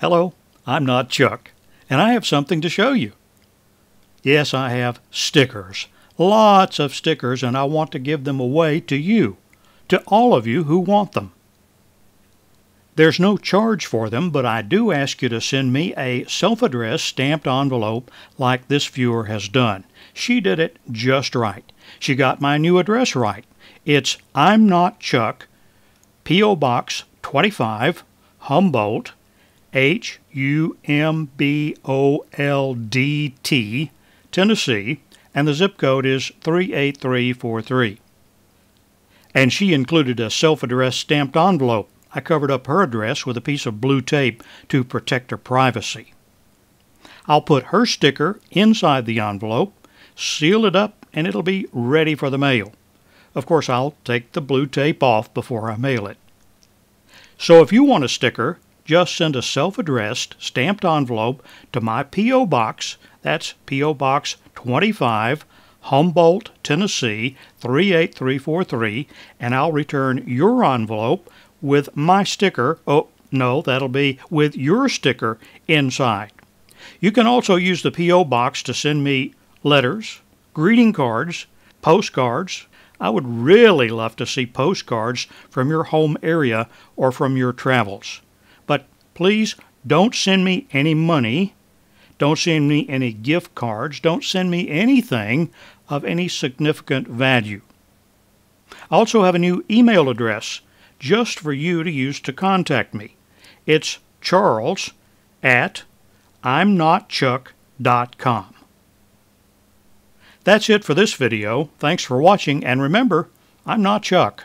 Hello, I'm not Chuck, and I have something to show you. Yes, I have stickers. Lots of stickers, and I want to give them away to you, to all of you who want them. There's no charge for them, but I do ask you to send me a self-addressed stamped envelope like this viewer has done. She did it just right. She got my new address right. It's I'm Not Chuck, P.O. Box 25, Humboldt, H U M B O L D T, Tennessee, and the zip code is 38343. And she included a self addressed stamped envelope. I covered up her address with a piece of blue tape to protect her privacy. I'll put her sticker inside the envelope, seal it up, and it'll be ready for the mail. Of course, I'll take the blue tape off before I mail it. So if you want a sticker, just send a self-addressed stamped envelope to my P.O. Box. That's P.O. Box 25, Humboldt, Tennessee 38343, and I'll return your envelope with my sticker. Oh, no, that'll be with your sticker inside. You can also use the P.O. Box to send me letters, greeting cards, postcards. I would really love to see postcards from your home area or from your travels. But please don't send me any money. Don't send me any gift cards. Don't send me anything of any significant value. I also have a new email address just for you to use to contact me. It's charles at imnotchuck.com. That's it for this video. Thanks for watching, and remember, I'm not Chuck.